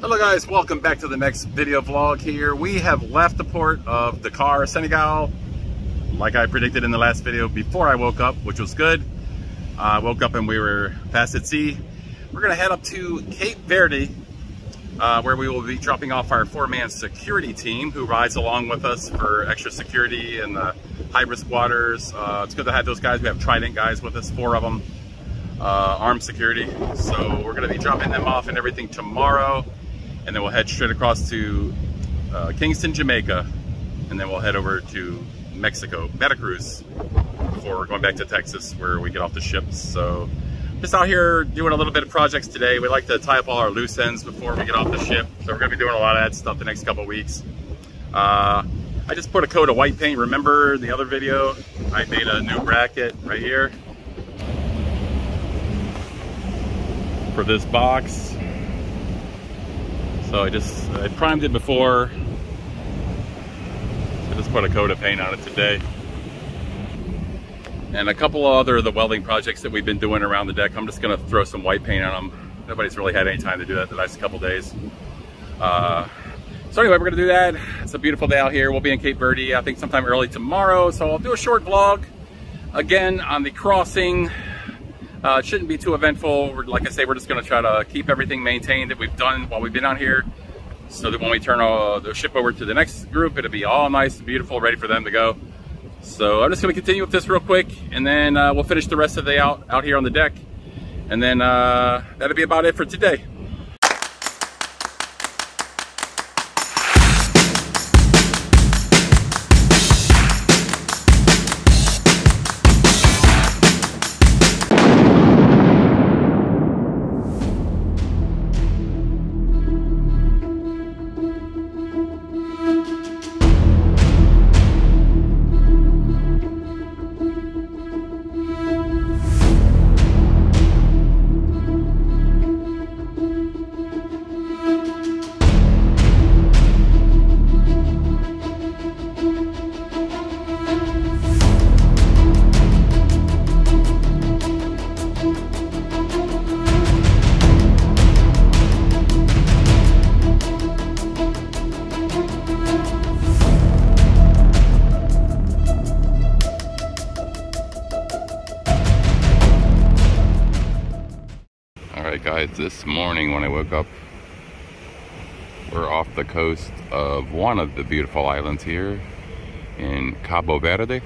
Hello guys, welcome back to the next video vlog here. We have left the port of Dakar, Senegal, like I predicted in the last video before I woke up, which was good. I uh, woke up and we were fast at sea. We're gonna head up to Cape Verde, uh, where we will be dropping off our four-man security team who rides along with us for extra security in the high-risk waters. Uh, it's good to have those guys. We have Trident guys with us, four of them, uh, armed security. So we're gonna be dropping them off and everything tomorrow and then we'll head straight across to uh, Kingston, Jamaica, and then we'll head over to Mexico, Veracruz, before going back to Texas where we get off the ships. So just out here doing a little bit of projects today. We like to tie up all our loose ends before we get off the ship. So we're gonna be doing a lot of that stuff the next couple weeks. Uh, I just put a coat of white paint. Remember the other video? I made a new bracket right here for this box. So I just, I primed it before. I just put a coat of paint on it today. And a couple other of the welding projects that we've been doing around the deck, I'm just gonna throw some white paint on them. Nobody's really had any time to do that the last couple days. Uh, so anyway, we're gonna do that. It's a beautiful day out here. We'll be in Cape Verde, I think sometime early tomorrow. So I'll do a short vlog again on the crossing uh, it shouldn't be too eventful. We're, like I say, we're just going to try to keep everything maintained that we've done while we've been out here so that when we turn uh, the ship over to the next group, it'll be all nice and beautiful, ready for them to go. So I'm just going to continue with this real quick, and then uh, we'll finish the rest of the day out, out here on the deck. And then uh, that'll be about it for today. This morning when I woke up, we're off the coast of one of the beautiful islands here in Cabo Verde.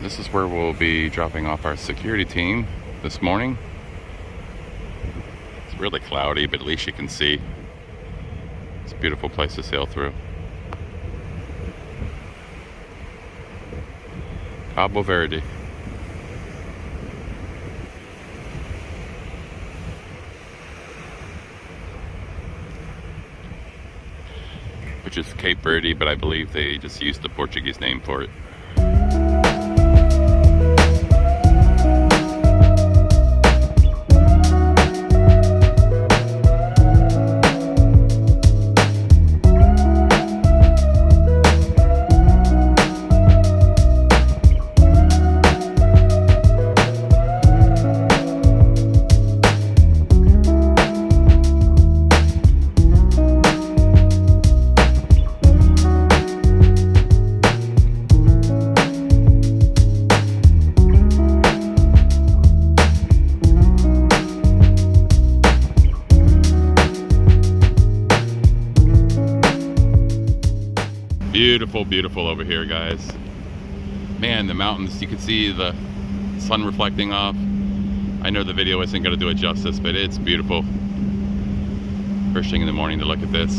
This is where we'll be dropping off our security team this morning. It's really cloudy, but at least you can see. It's a beautiful place to sail through. Cabo Verde. Which is Cape Verde, but I believe they just used the Portuguese name for it. Beautiful beautiful over here guys. Man the mountains. You can see the sun reflecting off. I know the video isn't going to do it justice but it's beautiful. First thing in the morning to look at this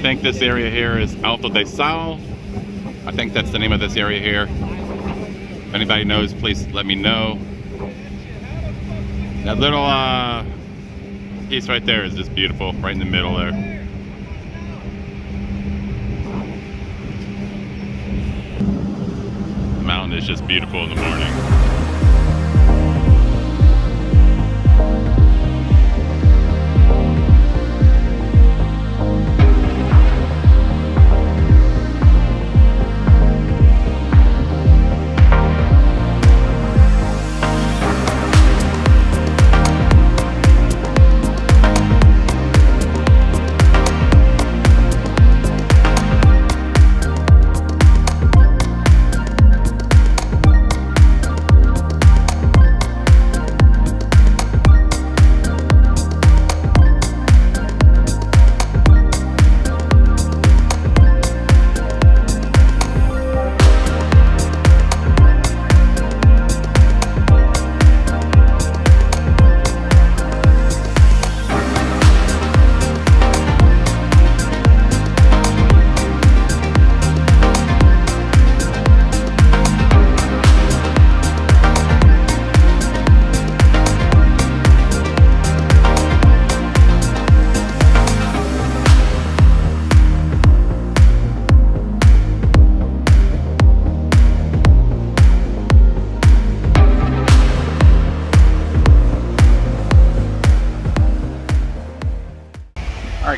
I think this area here is Alto de Sal. I think that's the name of this area here. If anybody knows, please let me know. That little uh, piece right there is just beautiful, right in the middle there. The mountain is just beautiful in the morning.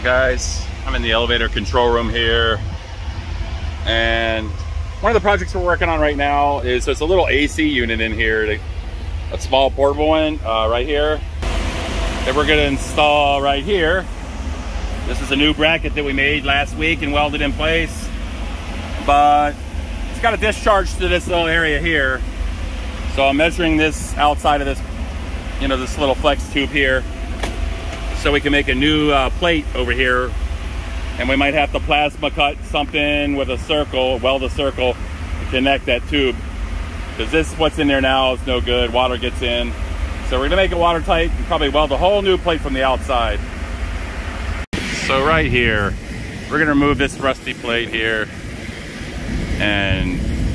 Guys. I'm in the elevator control room here. And one of the projects we're working on right now is there's a little AC unit in here, a small portable one uh, right here that we're gonna install right here. This is a new bracket that we made last week and welded in place. But it's got a discharge to this little area here. So I'm measuring this outside of this, you know, this little flex tube here so we can make a new uh, plate over here and we might have to plasma cut something with a circle, weld a circle connect that tube because this what's in there now is no good, water gets in. So we're gonna make it watertight and probably weld a whole new plate from the outside. So right here, we're gonna remove this rusty plate here and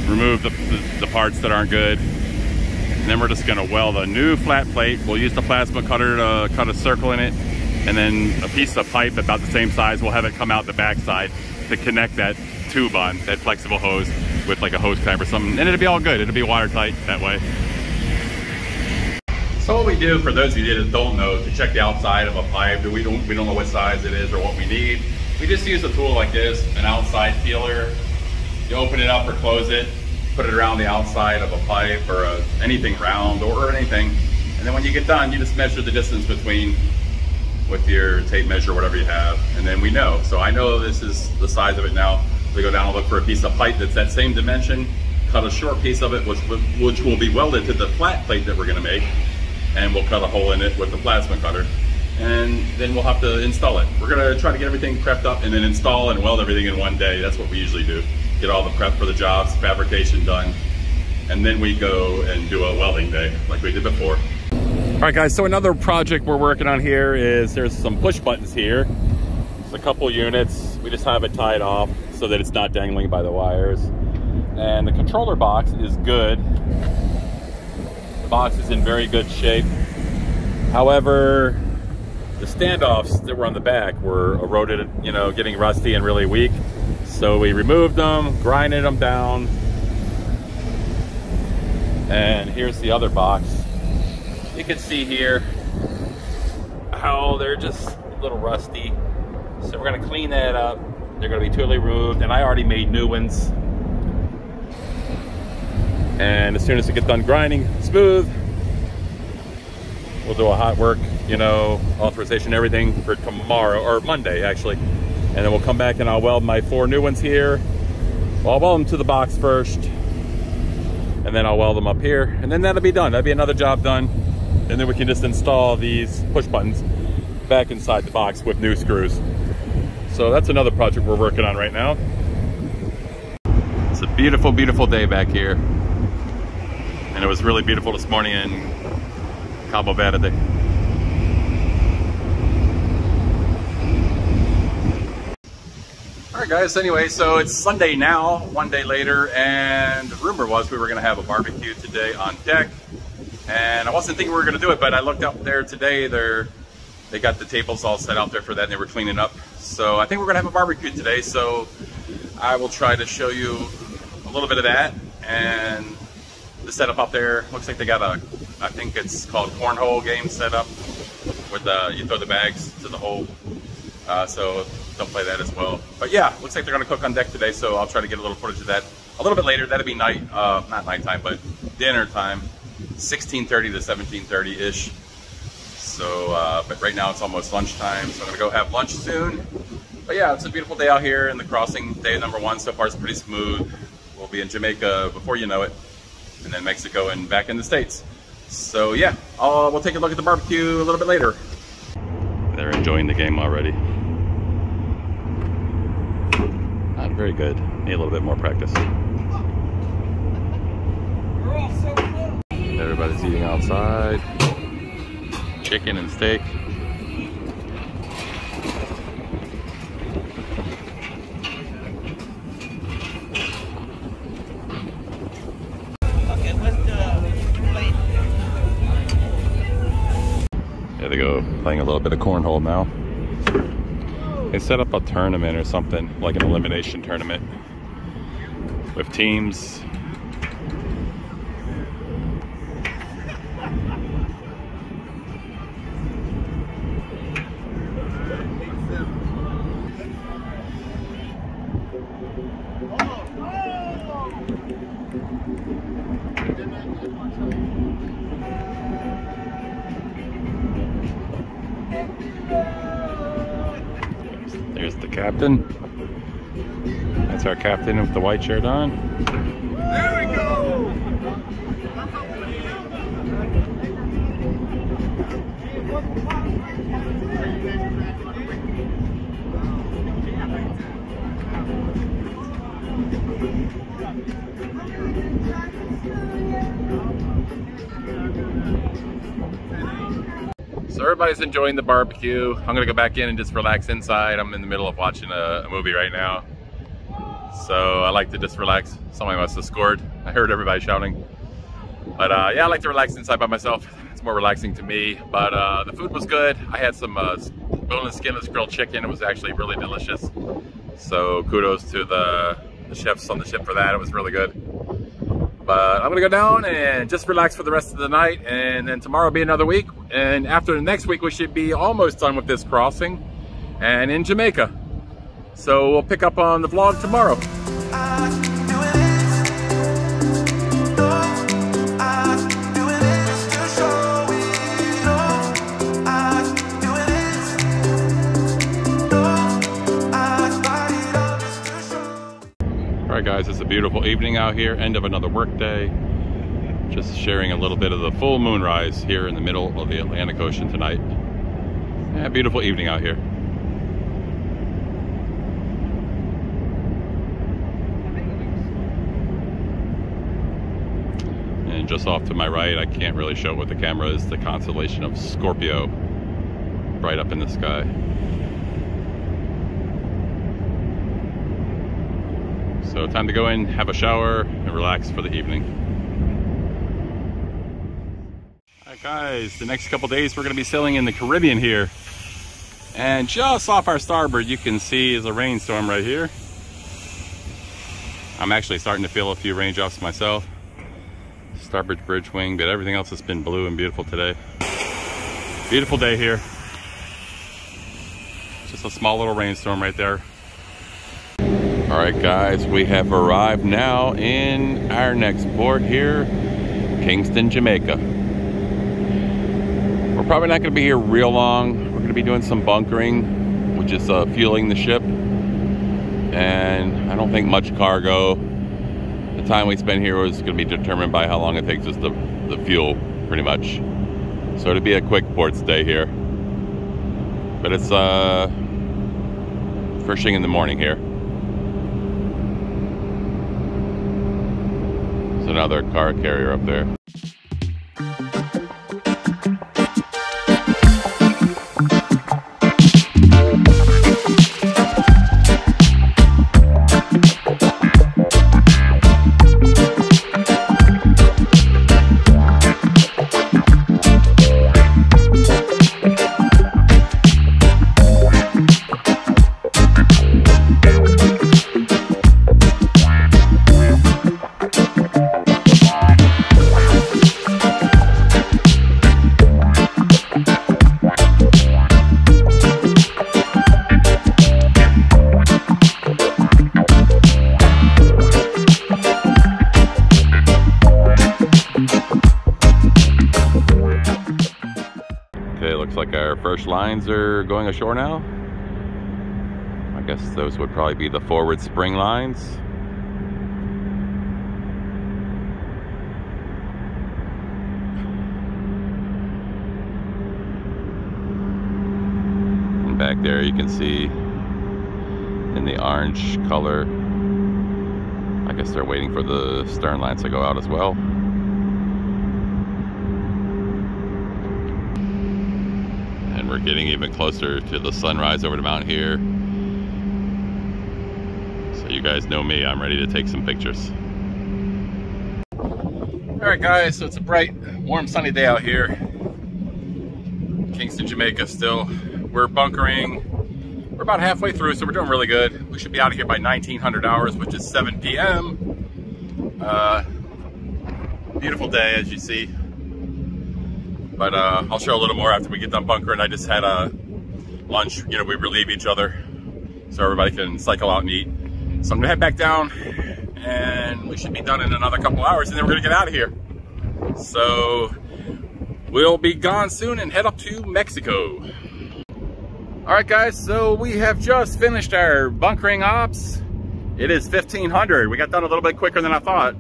remove the, the, the parts that aren't good. And then we're just gonna weld a new flat plate. We'll use the plasma cutter to cut a circle in it and then a piece of pipe about the same size, we'll have it come out the backside to connect that tube on, that flexible hose with like a hose clamp or something, and it'll be all good. It'll be watertight that way. So what we do, for those of you that don't know, to check the outside of a pipe, we don't, we don't know what size it is or what we need, we just use a tool like this, an outside feeler. You open it up or close it, put it around the outside of a pipe or a, anything round or anything. And then when you get done, you just measure the distance between with your tape measure, whatever you have, and then we know. So I know this is the size of it now. We go down and look for a piece of pipe that's that same dimension, cut a short piece of it, which, which will be welded to the flat plate that we're gonna make, and we'll cut a hole in it with the plasma cutter. And then we'll have to install it. We're gonna try to get everything prepped up and then install and weld everything in one day. That's what we usually do. Get all the prep for the jobs, fabrication done, and then we go and do a welding day like we did before. All right guys, so another project we're working on here is there's some push buttons here. It's a couple units. We just have it tied off so that it's not dangling by the wires. And the controller box is good. The box is in very good shape. However, the standoffs that were on the back were eroded, you know, getting rusty and really weak. So we removed them, grinded them down. And here's the other box you can see here how they're just a little rusty. So we're gonna clean that up. They're gonna be totally removed and I already made new ones. And as soon as it gets done grinding smooth, we'll do a hot work, you know, authorization, everything for tomorrow or Monday actually. And then we'll come back and I'll weld my four new ones here. Well, I'll weld them to the box first and then I'll weld them up here and then that'll be done. That'll be another job done and then we can just install these push buttons back inside the box with new screws. So that's another project we're working on right now. It's a beautiful, beautiful day back here. And it was really beautiful this morning in Cabo Verde. All right guys. Anyway, so it's Sunday now, one day later, and the rumor was we were going to have a barbecue today on deck. And I wasn't thinking we were going to do it, but I looked up there today. They're they got the tables all set out there for that, and they were cleaning up. So I think we're going to have a barbecue today. So I will try to show you a little bit of that and the setup up there. Looks like they got a, I think it's called cornhole game set up, where the you throw the bags to the hole. Uh, so they'll play that as well. But yeah, looks like they're gonna cook on deck today, so I'll try to get a little footage of that a little bit later. That'll be night, uh, not nighttime, but dinner time, 16:30 to 17:30 ish. So, uh, but right now it's almost lunchtime, so I'm gonna go have lunch soon. But yeah, it's a beautiful day out here in the crossing. Day number one so far is pretty smooth. We'll be in Jamaica before you know it, and then Mexico and back in the States. So yeah, I'll, we'll take a look at the barbecue a little bit later. They're enjoying the game already. Not very good. Need a little bit more practice. Everybody's eating outside. Chicken and steak. There they go playing a little bit of cornhole now. They set up a tournament or something, like an elimination tournament with teams. The captain. That's our captain with the white shirt on. There we go! So everybody's enjoying the barbecue. I'm gonna go back in and just relax inside. I'm in the middle of watching a, a movie right now. So I like to just relax. Somebody must have scored. I heard everybody shouting. But uh, yeah, I like to relax inside by myself. It's more relaxing to me. But uh, the food was good. I had some uh, boneless, skinless grilled chicken. It was actually really delicious. So kudos to the, the chefs on the ship for that. It was really good. But I'm gonna go down and just relax for the rest of the night. And then tomorrow will be another week. And after the next week, we should be almost done with this crossing and in Jamaica. So we'll pick up on the vlog tomorrow. Guys, it's a beautiful evening out here, end of another work day. Just sharing a little bit of the full moonrise here in the middle of the Atlantic Ocean tonight. Yeah, beautiful evening out here. And just off to my right, I can't really show it with the camera, is the constellation of Scorpio right up in the sky. So time to go in, have a shower, and relax for the evening. Alright guys, the next couple days we're going to be sailing in the Caribbean here. And just off our starboard you can see is a rainstorm right here. I'm actually starting to feel a few raindrops myself. Starboard bridge wing, but everything else has been blue and beautiful today. Beautiful day here. Just a small little rainstorm right there. All right, guys, we have arrived now in our next port here, Kingston, Jamaica. We're probably not going to be here real long. We're going to be doing some bunkering, which is uh, fueling the ship. And I don't think much cargo. The time we spend here is going to be determined by how long it takes us to the fuel, pretty much. So it'll be a quick port stay here. But it's uh, first thing in the morning here. Another car carrier up there. Are going ashore now. I guess those would probably be the forward spring lines. And back there you can see in the orange color, I guess they're waiting for the stern lines to go out as well. and we're getting even closer to the sunrise over the mountain here. So you guys know me, I'm ready to take some pictures. All right guys, so it's a bright, warm, sunny day out here. Kingston, Jamaica still. We're bunkering. We're about halfway through, so we're doing really good. We should be out of here by 1900 hours, which is 7 p.m. Uh, beautiful day, as you see. But uh, I'll show a little more after we get done bunkering. I just had a lunch, you know, we relieve each other so everybody can cycle out and eat. So I'm gonna head back down and we should be done in another couple hours and then we're gonna get out of here. So we'll be gone soon and head up to Mexico. All right guys, so we have just finished our bunkering ops. It is 1500. We got done a little bit quicker than I thought.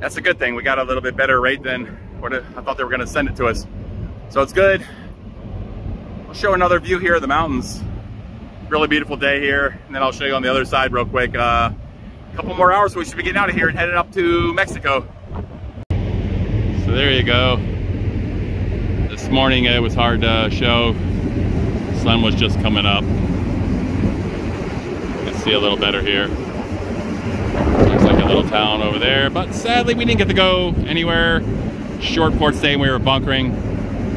That's a good thing. We got a little bit better rate than I thought they were gonna send it to us. So it's good. I'll show another view here of the mountains. Really beautiful day here. And then I'll show you on the other side real quick. Uh, a couple more hours, we should be getting out of here and headed up to Mexico. So there you go. This morning it was hard to show. Sun was just coming up. You can see a little better here. Looks like a little town over there, but sadly we didn't get to go anywhere short port stay we were bunkering,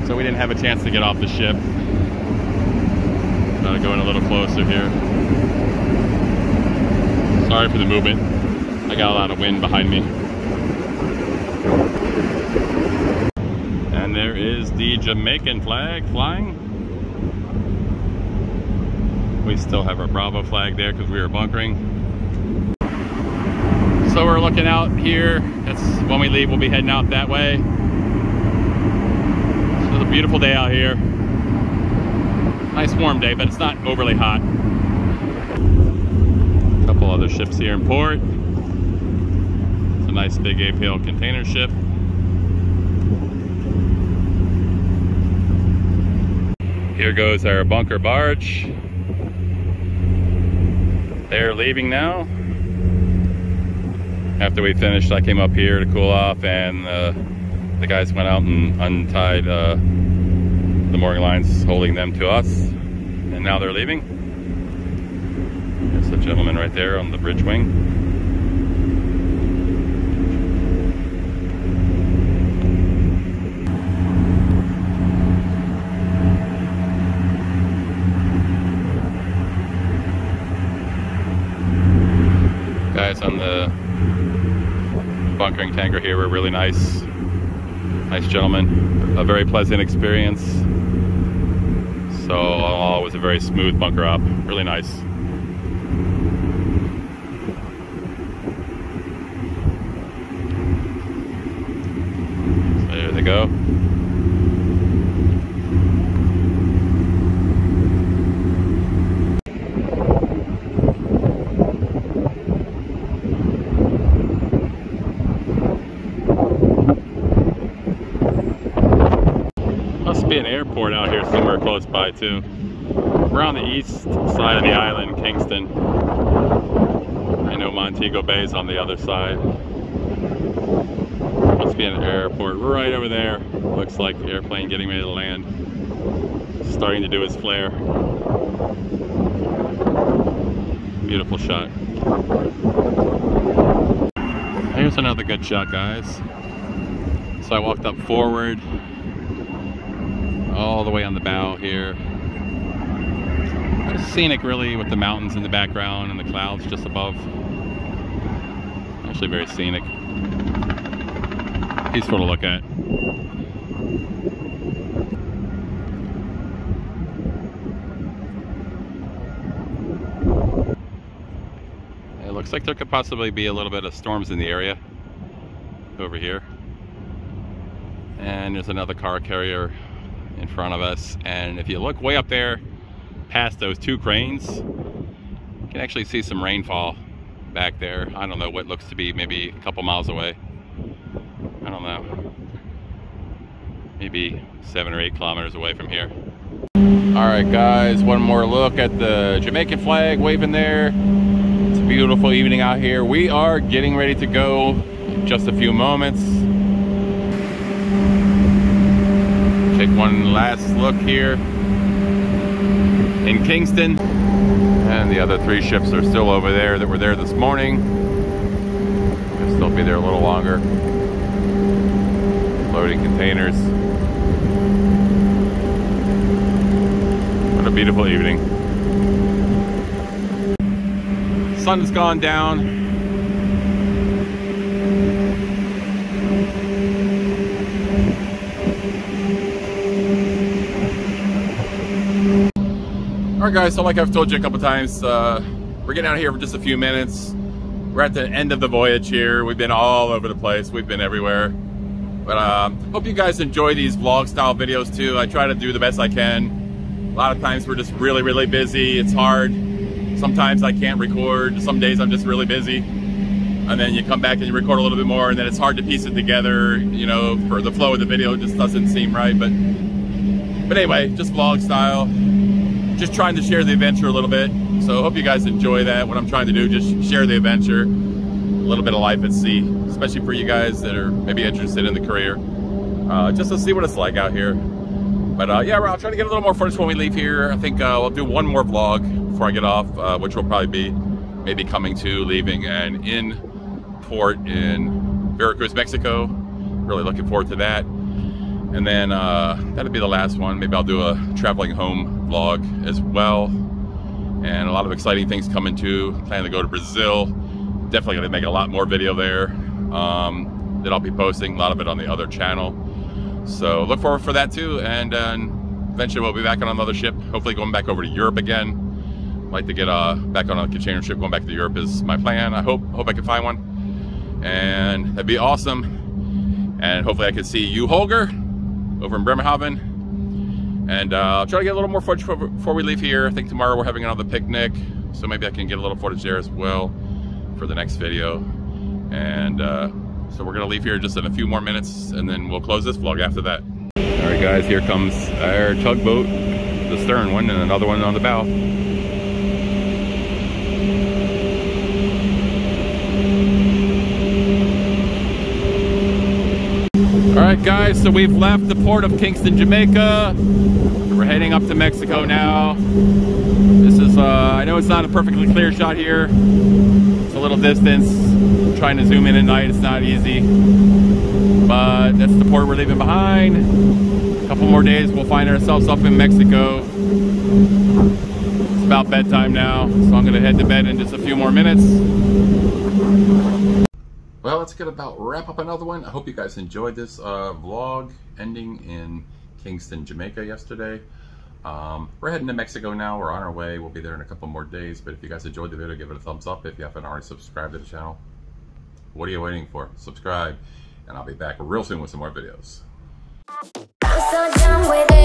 so we didn't have a chance to get off the ship. Gotta go in a little closer here. Sorry for the movement. I got a lot of wind behind me. And there is the Jamaican flag flying. We still have our Bravo flag there because we were bunkering. So we're looking out here. That's when we leave, we'll be heading out that way. It's a beautiful day out here. Nice warm day, but it's not overly hot. A couple other ships here in port. It's a nice big APL container ship. Here goes our bunker barge. They're leaving now after we finished, I came up here to cool off and uh, the guys went out and untied uh, the mooring lines holding them to us. And now they're leaving. There's a gentleman right there on the bridge wing. Guys on the bunkering tanker here were really nice, nice gentlemen. A very pleasant experience. So all was a very smooth bunker up, really nice. So there they go. be an airport out here somewhere close by too. We're on the east side of the island, Kingston. I know Montego Bay is on the other side. Must be an airport right over there. Looks like the airplane getting ready to land. Starting to do its flare. Beautiful shot. Here's another good shot, guys. So I walked up forward, all the way on the bow here. Scenic really with the mountains in the background and the clouds just above. Actually very scenic. Peaceful to look at. It looks like there could possibly be a little bit of storms in the area over here. And there's another car carrier in front of us. And if you look way up there, past those two cranes, you can actually see some rainfall back there. I don't know what looks to be maybe a couple miles away. I don't know. Maybe seven or eight kilometers away from here. All right, guys, one more look at the Jamaican flag waving there. It's a beautiful evening out here. We are getting ready to go in just a few moments. Take one last look here in Kingston. And the other three ships are still over there that were there this morning. They'll still be there a little longer. Loading containers. What a beautiful evening. Sun has gone down. All right, guys, so like I've told you a couple times, uh, we're getting out of here for just a few minutes. We're at the end of the voyage here. We've been all over the place. We've been everywhere. But uh, hope you guys enjoy these vlog style videos too. I try to do the best I can. A lot of times we're just really, really busy. It's hard. Sometimes I can't record. Some days I'm just really busy. And then you come back and you record a little bit more and then it's hard to piece it together, you know, for the flow of the video it just doesn't seem right. But, but anyway, just vlog style just trying to share the adventure a little bit. So I hope you guys enjoy that. What I'm trying to do, just share the adventure, a little bit of life at sea, especially for you guys that are maybe interested in the career, uh, just to see what it's like out here. But uh, yeah, I'll try to get a little more footage when we leave here. I think uh, I'll do one more vlog before I get off, uh, which will probably be maybe coming to, leaving, and in port in Veracruz, Mexico. Really looking forward to that. And then uh, that'll be the last one. Maybe I'll do a traveling home vlog as well. And a lot of exciting things coming too. Planning to go to Brazil. Definitely gonna make a lot more video there um, that I'll be posting. A lot of it on the other channel. So look forward for that too. And uh, eventually we'll be back on another ship. Hopefully going back over to Europe again. I'd like to get uh, back on a container ship. Going back to Europe is my plan. I hope hope I can find one. And that'd be awesome. And hopefully I can see you, Holger over in Bremerhaven. And uh, I'll try to get a little more footage before we leave here. I think tomorrow we're having another picnic, so maybe I can get a little footage there as well for the next video. And uh, so we're gonna leave here just in a few more minutes, and then we'll close this vlog after that. All right, guys, here comes our tugboat, the stern one, and another one on the bow. Right, guys, so we've left the port of Kingston, Jamaica. We're heading up to Mexico now. This is, uh, I know it's not a perfectly clear shot here. It's a little distance. I'm trying to zoom in at night, it's not easy. But that's the port we're leaving behind. A couple more days, we'll find ourselves up in Mexico. It's about bedtime now, so I'm gonna head to bed in just a few more minutes. Well, that's gonna about wrap up another one. I hope you guys enjoyed this uh, vlog ending in Kingston, Jamaica yesterday. Um, we're heading to Mexico now. We're on our way. We'll be there in a couple more days. But if you guys enjoyed the video, give it a thumbs up. If you haven't already subscribed to the channel, what are you waiting for? Subscribe. And I'll be back real soon with some more videos. I'm so done with it.